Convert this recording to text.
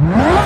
No!